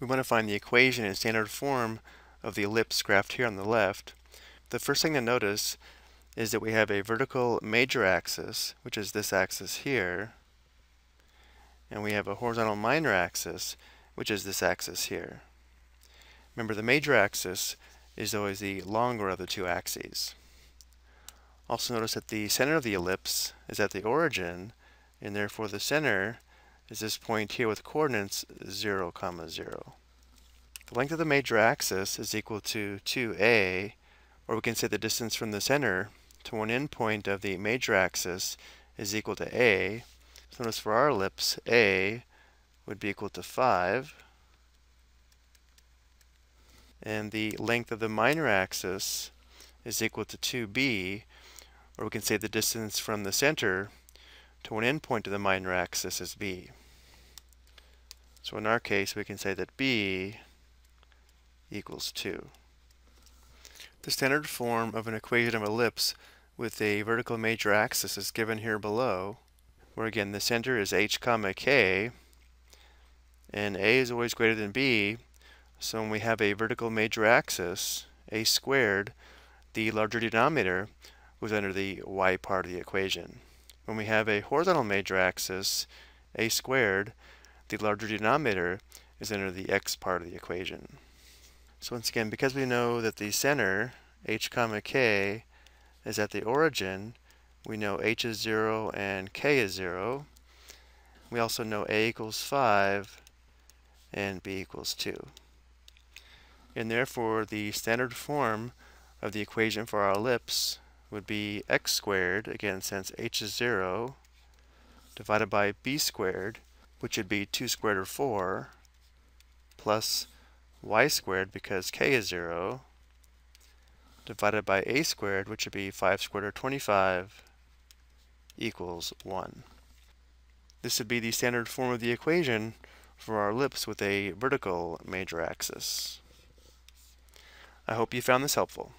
we want to find the equation in standard form of the ellipse graphed here on the left. The first thing to notice is that we have a vertical major axis, which is this axis here, and we have a horizontal minor axis, which is this axis here. Remember, the major axis is always the longer of the two axes. Also notice that the center of the ellipse is at the origin, and therefore the center is this point here with coordinates 0, comma 0. The length of the major axis is equal to 2a, or we can say the distance from the center to one endpoint of the major axis is equal to a. So notice for our ellipse, a would be equal to 5. And the length of the minor axis is equal to 2b, or we can say the distance from the center to one endpoint of the minor axis is b. So in our case, we can say that b equals 2. The standard form of an equation of ellipse with a vertical major axis is given here below, where again the center is h comma k, and a is always greater than b, so when we have a vertical major axis, a squared, the larger denominator goes under the y part of the equation. When we have a horizontal major axis, a squared, the larger denominator is under the x part of the equation. So once again, because we know that the center, h comma k, is at the origin, we know h is 0 and k is 0. We also know a equals 5 and b equals 2. And therefore, the standard form of the equation for our ellipse would be x squared, again since h is 0, divided by b squared, which would be 2 squared or 4, plus y squared because k is 0, divided by a squared, which would be 5 squared or 25, equals 1. This would be the standard form of the equation for our ellipse with a vertical major axis. I hope you found this helpful.